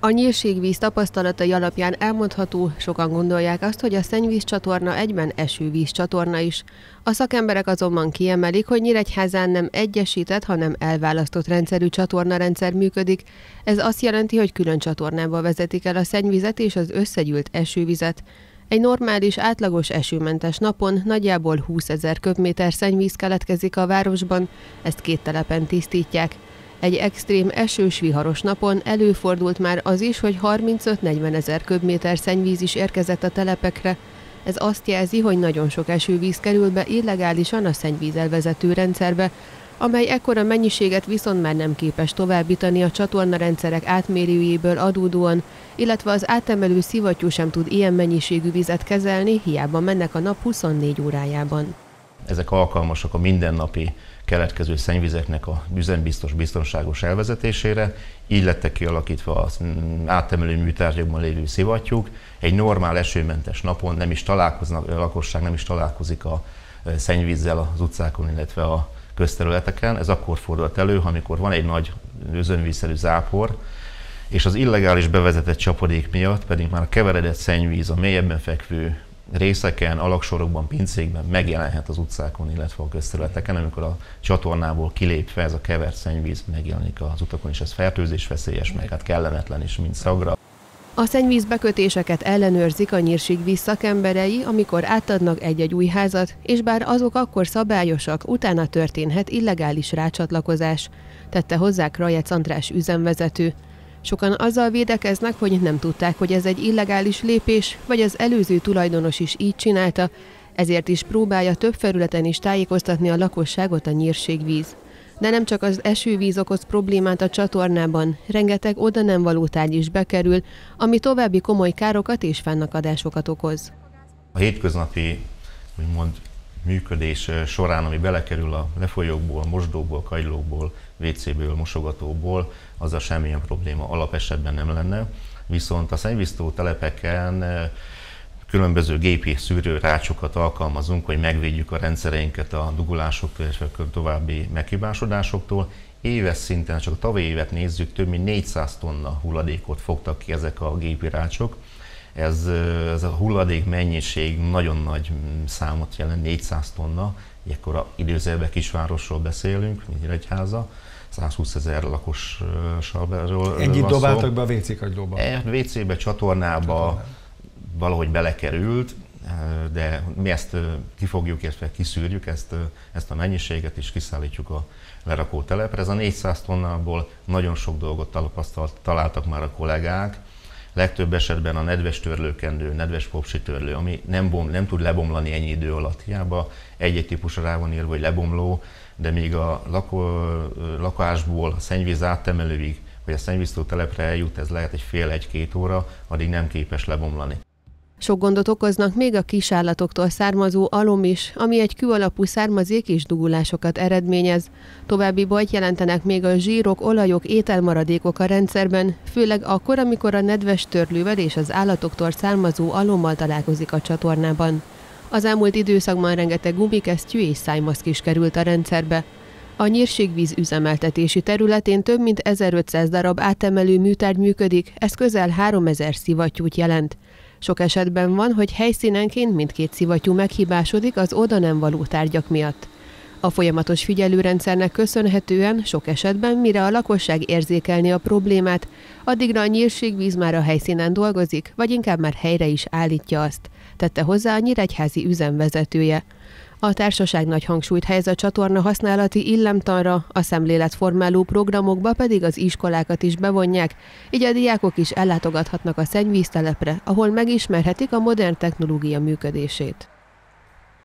A nyírségvíz tapasztalatai alapján elmondható, sokan gondolják azt, hogy a szennyvíz csatorna egyben esővíz csatorna is. A szakemberek azonban kiemelik, hogy Nyíregyházán nem egyesített, hanem elválasztott rendszerű csatornarendszer működik. Ez azt jelenti, hogy külön csatornába vezetik el a szennyvizet és az összegyűlt esővizet. Egy normális, átlagos esőmentes napon nagyjából 20 ezer köbméter szennyvíz keletkezik a városban, ezt két telepen tisztítják. Egy extrém esős, viharos napon előfordult már az is, hogy 35-40 ezer köbméter szennyvíz is érkezett a telepekre. Ez azt jelzi, hogy nagyon sok esővíz kerül be illegálisan a szennyvíz elvezető rendszerbe, amely ekkora mennyiséget viszont már nem képes továbbítani a csatornarendszerek átmérőjéből adódóan, illetve az átemelő szivattyú sem tud ilyen mennyiségű vizet kezelni, hiába mennek a nap 24 órájában. Ezek alkalmasak a mindennapi keletkező szennyvizeknek a üzembiztos, biztonságos elvezetésére. Így lettek kialakítva az mm, átemelő műtárgyakban lévő szivattyúk. Egy normál esőmentes napon nem is találkoznak, a lakosság nem is találkozik a e, szennyvízzel az utcákon, illetve a közterületeken. Ez akkor fordult elő, amikor van egy nagy özönvízszerű zápor, és az illegális bevezetett csapadék miatt pedig már a keveredett szennyvíz a mélyebben fekvő részeken, alaksorokban, pincékben megjelenhet az utcákon, illetve a közterületeken, amikor a csatornából kilépve ez a kevert szennyvíz megjelenik az utakon, és ez fertőzés veszélyes, meg hát kellemetlen is, mint szagra. A szennyvíz bekötéseket ellenőrzik a nyírségvíz szakemberei, amikor átadnak egy-egy új házat, és bár azok akkor szabályosak, utána történhet illegális rácsatlakozás, tette hozzá Krajec András üzemvezető. Sokan azzal védekeznek, hogy nem tudták, hogy ez egy illegális lépés, vagy az előző tulajdonos is így csinálta, ezért is próbálja több felületen is tájékoztatni a lakosságot a nyírségvíz. De nem csak az esővíz okoz problémát a csatornában, rengeteg oda nem való tárgy is bekerül, ami további komoly károkat és fennakadásokat okoz. A hétköznapi úgymond működés során, ami belekerül a lefolyókból, mosdókból, kagylókból, WC-ből, mosogatóból, azzal semmilyen probléma alapesetben nem lenne. Viszont a szennyvíztó telepeken különböző gépi szűrőrácsokat alkalmazunk, hogy megvédjük a rendszereinket a dugulásoktól és a további meghibásodásoktól. Éves szinten, csak a tavalyi évet nézzük, több mint 400 tonna hulladékot fogtak ki ezek a gépi rácsok. Ez, ez a hulladék mennyiség nagyon nagy számot jelent, 400 tonna, ekkora időzőben kisvárosról beszélünk, mint Egyháza. 120 ezer lakossal. Ennyit dobáltak be a WC kagylóba? E, WC-be, csatornába, Csatornán. valahogy belekerült, de mi ezt kifogjuk, illetve kiszűrjük ezt, ezt a mennyiséget, és kiszállítjuk a lerakó telepre. Ez a 400 tonnából nagyon sok dolgot találtak már a kollégák, legtöbb esetben a nedves törlőkendő, nedves popsi törlő, ami nem, bom, nem tud lebomlani ennyi idő alatt. Hiába egy-egy típusra rá van írva, hogy lebomló, de még a lakó, lakásból a szennyvíz áttemelőig, vagy a szennyvíztó telepre eljut, ez lehet egy fél-egy-két óra, addig nem képes lebomlani. Sok gondot okoznak még a kisállatoktól származó alom is, ami egy kőalapú származék és dugulásokat eredményez. További bajt jelentenek még a zsírok, olajok, ételmaradékok a rendszerben, főleg akkor, amikor a nedves törlővel és az állatoktól származó alommal találkozik a csatornában. Az elmúlt időszakban rengeteg gumikesztyű és szájmaszk is került a rendszerbe. A nyírségvíz üzemeltetési területén több mint 1500 darab átemelő műtárgy működik, ez közel 3000 szivattyút jelent. Sok esetben van, hogy helyszínenként mindkét szivattyú meghibásodik az oda nem való tárgyak miatt. A folyamatos figyelőrendszernek köszönhetően sok esetben, mire a lakosság érzékelni a problémát, addigra a nyírségvíz már a helyszínen dolgozik, vagy inkább már helyre is állítja azt, tette hozzá a nyíregyházi üzemvezetője. A társaság nagy hangsúlyt helyez a csatorna használati illemtanra, a szemléletformáló programokba pedig az iskolákat is bevonják, így a diákok is ellátogathatnak a szennyvíztelepre, ahol megismerhetik a modern technológia működését.